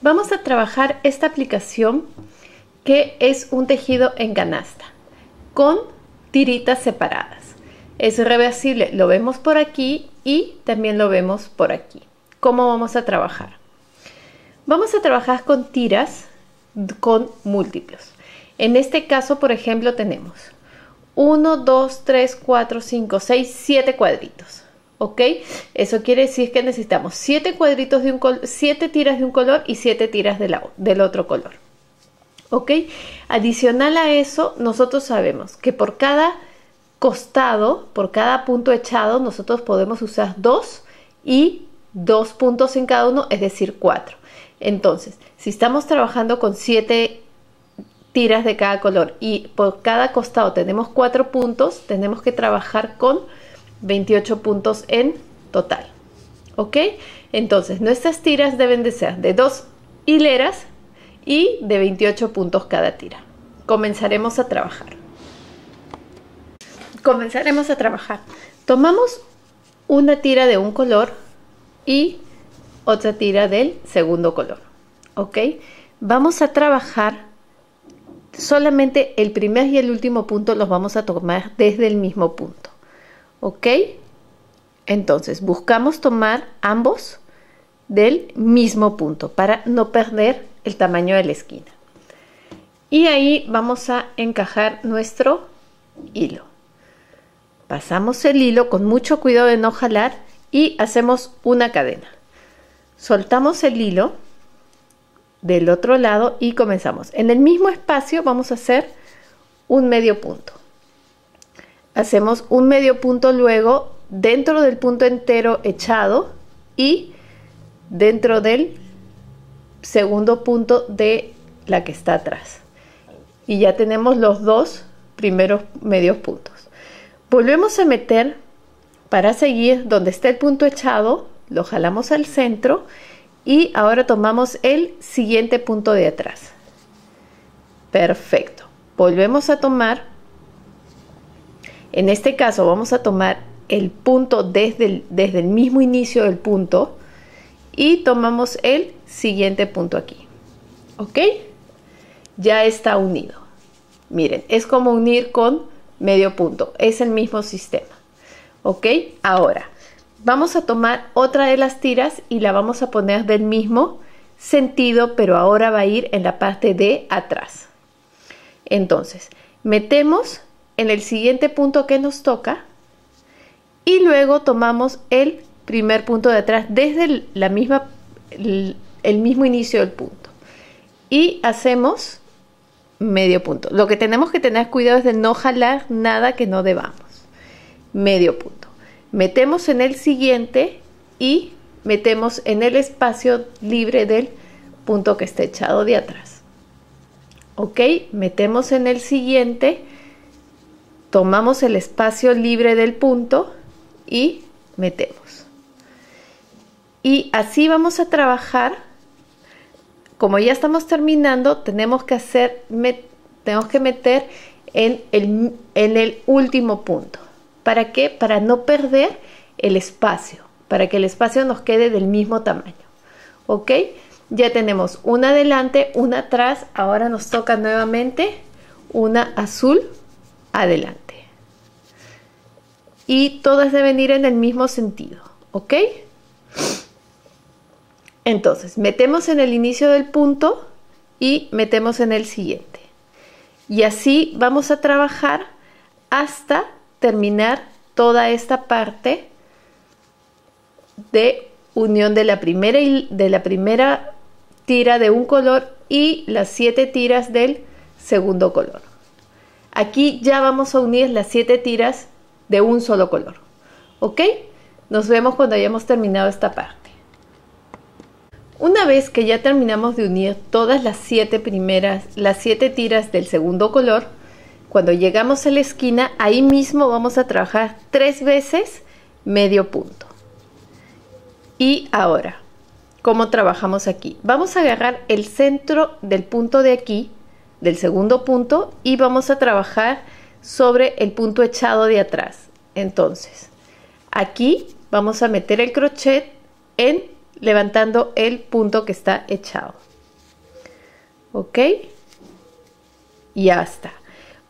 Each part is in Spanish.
Vamos a trabajar esta aplicación que es un tejido en canasta con tiritas separadas. Es reversible, lo vemos por aquí y también lo vemos por aquí. ¿Cómo vamos a trabajar? Vamos a trabajar con tiras con múltiplos. En este caso, por ejemplo, tenemos 1, 2, 3, 4, 5, 6, 7 cuadritos. ¿Ok? Eso quiere decir que necesitamos 7 cuadritos de un 7 tiras de un color y 7 tiras del otro color. ¿Ok? Adicional a eso, nosotros sabemos que por cada costado, por cada punto echado, nosotros podemos usar 2 y 2 puntos en cada uno, es decir, 4. Entonces, si estamos trabajando con 7 tiras de cada color y por cada costado tenemos 4 puntos, tenemos que trabajar con 28 puntos en total. ¿Ok? Entonces, nuestras tiras deben de ser de dos hileras y de 28 puntos cada tira. Comenzaremos a trabajar. Comenzaremos a trabajar. Tomamos una tira de un color y otra tira del segundo color. ¿Ok? Vamos a trabajar solamente el primer y el último punto los vamos a tomar desde el mismo punto. ¿Ok? Entonces buscamos tomar ambos del mismo punto para no perder el tamaño de la esquina. Y ahí vamos a encajar nuestro hilo. Pasamos el hilo con mucho cuidado de no jalar y hacemos una cadena. Soltamos el hilo del otro lado y comenzamos. En el mismo espacio vamos a hacer un medio punto hacemos un medio punto luego dentro del punto entero echado y dentro del segundo punto de la que está atrás. Y ya tenemos los dos primeros medios puntos. Volvemos a meter para seguir donde está el punto echado, lo jalamos al centro y ahora tomamos el siguiente punto de atrás. Perfecto. Volvemos a tomar en este caso vamos a tomar el punto desde el, desde el mismo inicio del punto y tomamos el siguiente punto aquí. ¿Ok? Ya está unido. Miren, es como unir con medio punto. Es el mismo sistema. ¿Ok? Ahora, vamos a tomar otra de las tiras y la vamos a poner del mismo sentido, pero ahora va a ir en la parte de atrás. Entonces, metemos en el siguiente punto que nos toca y luego tomamos el primer punto de atrás desde la misma, el, mismo inicio del punto y hacemos medio punto. Lo que tenemos que tener cuidado es de no jalar nada que no debamos. Medio punto. Metemos en el siguiente y metemos en el espacio libre del punto que está echado de atrás. Ok, metemos en el siguiente tomamos el espacio libre del punto y metemos. Y así vamos a trabajar. Como ya estamos terminando, tenemos que hacer, tenemos que meter en el, en el último punto. ¿Para qué? Para no perder el espacio, para que el espacio nos quede del mismo tamaño. ¿Ok? Ya tenemos una adelante, una atrás. Ahora nos toca nuevamente una azul adelante. Y todas deben ir en el mismo sentido, ¿ok? Entonces, metemos en el inicio del punto y metemos en el siguiente. Y así vamos a trabajar hasta terminar toda esta parte de unión de la primera, de la primera tira de un color y las siete tiras del segundo color. Aquí ya vamos a unir las siete tiras de un solo color. ¿Ok? Nos vemos cuando hayamos terminado esta parte. Una vez que ya terminamos de unir todas las siete primeras, las siete tiras del segundo color, cuando llegamos a la esquina, ahí mismo vamos a trabajar tres veces medio punto. Y ahora, ¿cómo trabajamos aquí? Vamos a agarrar el centro del punto de aquí del segundo punto y vamos a trabajar sobre el punto echado de atrás. Entonces, aquí vamos a meter el crochet en levantando el punto que está echado. ¿Ok? Ya está.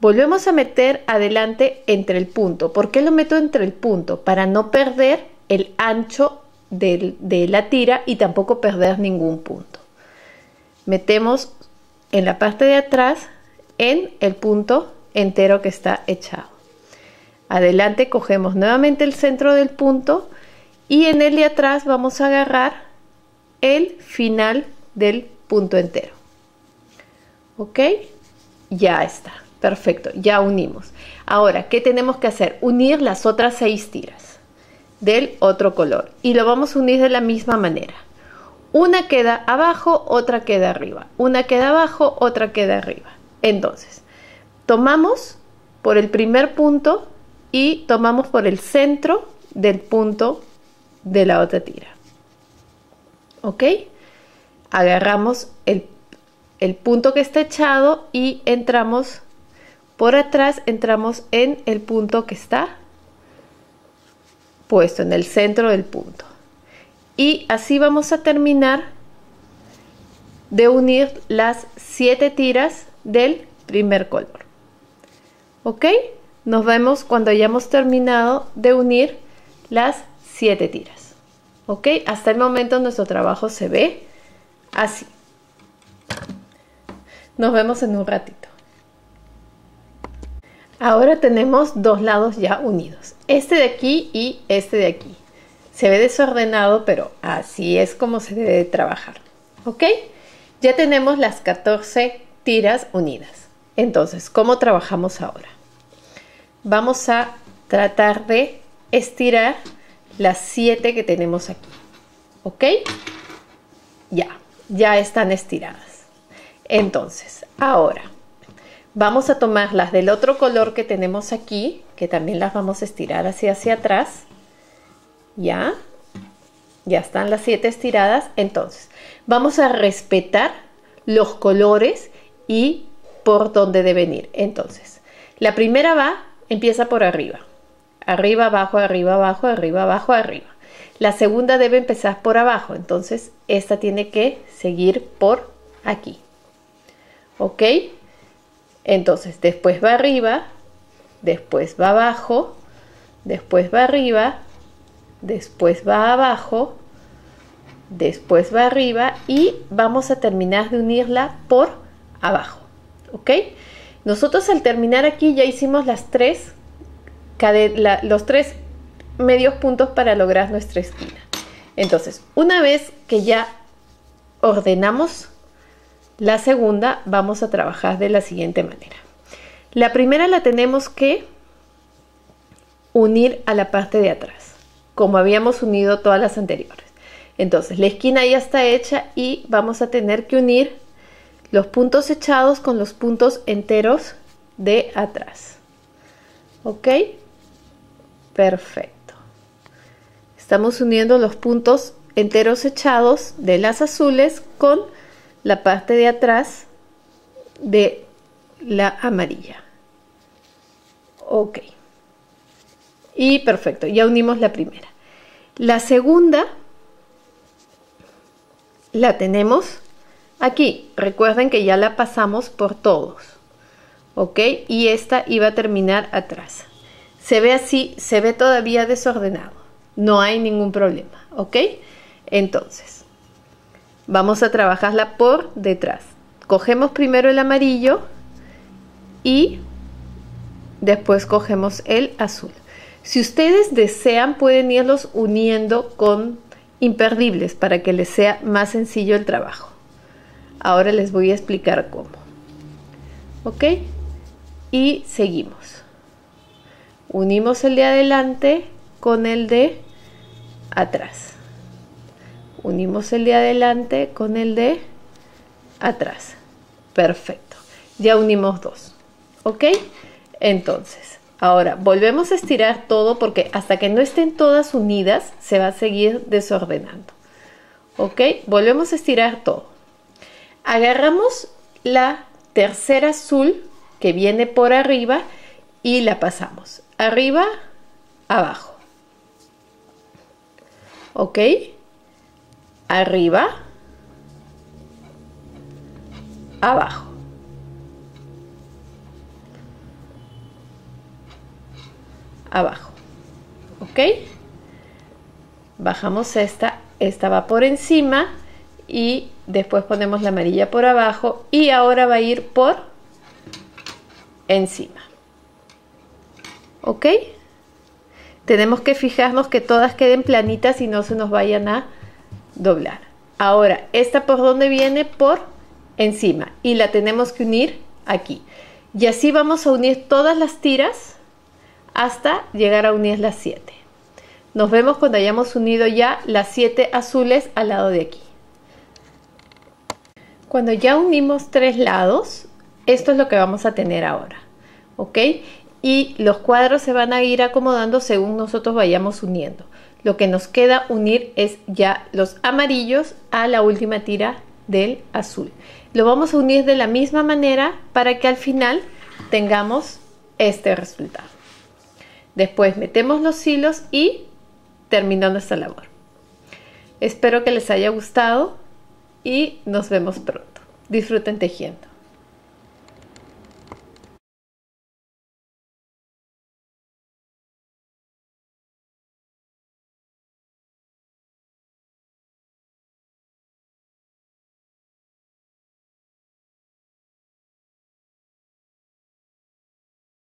Volvemos a meter adelante entre el punto. ¿Por qué lo meto entre el punto? Para no perder el ancho de, de la tira y tampoco perder ningún punto. Metemos en la parte de atrás en el punto entero que está echado. Adelante cogemos nuevamente el centro del punto y en el de atrás vamos a agarrar el final del punto entero. ¿Ok? Ya está. Perfecto, ya unimos. Ahora, ¿qué tenemos que hacer? Unir las otras seis tiras del otro color y lo vamos a unir de la misma manera. Una queda abajo, otra queda arriba. Una queda abajo, otra queda arriba. Entonces, tomamos por el primer punto y tomamos por el centro del punto de la otra tira. ¿Ok? Agarramos el, punto que está echado y entramos por atrás, entramos en el punto que está puesto en el centro del punto. Y así vamos a terminar de unir las siete tiras del primer color. ¿Ok? Nos vemos cuando hayamos terminado de unir las siete tiras. ¿Ok? Hasta el momento nuestro trabajo se ve así. Nos vemos en un ratito. Ahora tenemos dos lados ya unidos. Este de aquí y este de aquí. Se ve desordenado, pero así es como se debe trabajar. ¿Ok? Ya tenemos las 14 tiras unidas. Entonces, ¿cómo trabajamos ahora? Vamos a tratar de estirar las 7 que tenemos aquí. ¿Ok? Ya, ya están estiradas. Entonces, ahora vamos a tomar las del otro color que tenemos aquí, que también las vamos a estirar hacia, hacia atrás. Ya, ya están las 7 estiradas. Entonces, vamos a respetar los colores y por dónde deben ir. Entonces, la primera va, empieza por arriba. Arriba, abajo, arriba, abajo, arriba, abajo, arriba. La segunda debe empezar por abajo, entonces esta tiene que seguir por aquí. ¿Ok? Entonces, después va arriba, después va abajo, después va arriba, después va abajo, después va arriba y vamos a terminar de unirla por abajo. ¿Ok? Nosotros al terminar aquí ya hicimos las tres, los tres medios puntos para lograr nuestra esquina. Entonces, una vez que ya ordenamos la segunda, vamos a trabajar de la siguiente manera. La primera la tenemos que unir a la parte de atrás, como habíamos unido todas las anteriores. Entonces, la esquina ya está hecha y vamos a tener que unir los puntos echados con los puntos enteros de atrás. ¿Ok? Perfecto. Estamos uniendo los puntos enteros echados de las azules con la parte de atrás de la amarilla. Ok. Y perfecto, ya unimos la primera. La segunda la tenemos aquí. Recuerden que ya la pasamos por todos. ¿Ok? Y esta iba a terminar atrás. Se ve así, se ve todavía desordenado. No hay ningún problema. ¿Ok? Entonces, vamos a trabajarla por detrás. Cogemos primero el amarillo y después cogemos el azul. Si ustedes desean, pueden irlos uniendo con imperdibles para que les sea más sencillo el trabajo. Ahora les voy a explicar cómo. ¿Ok? Y seguimos. Unimos el de adelante con el de atrás. Unimos el de adelante con el de atrás. Perfecto. Ya unimos dos. ¿Ok? Entonces, Ahora, volvemos a estirar todo porque hasta que no estén todas unidas se va a seguir desordenando. ¿Ok? Volvemos a estirar todo. Agarramos la tercera azul que viene por arriba y la pasamos. Arriba, abajo. ¿Ok? Arriba, abajo. Abajo. ¿Ok? Bajamos esta, esta va por encima y después ponemos la amarilla por abajo y ahora va a ir por encima. ¿Ok? Tenemos que fijarnos que todas queden planitas y no se nos vayan a doblar. Ahora, esta por dónde viene por encima y la tenemos que unir aquí. Y así vamos a unir todas las tiras hasta llegar a unir las 7. Nos vemos cuando hayamos unido ya las 7 azules al lado de aquí. Cuando ya unimos tres lados, esto es lo que vamos a tener ahora. ¿Ok? Y los cuadros se van a ir acomodando según nosotros vayamos uniendo. Lo que nos queda unir es ya los amarillos a la última tira del azul. Lo vamos a unir de la misma manera para que al final tengamos este resultado. Después metemos los hilos y terminando esta labor. Espero que les haya gustado y nos vemos pronto. Disfruten tejiendo.